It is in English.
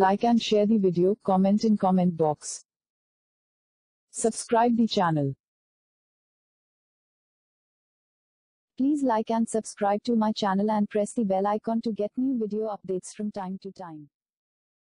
Like and share the video, comment in comment box. Subscribe the channel. Please like and subscribe to my channel and press the bell icon to get new video updates from time to time.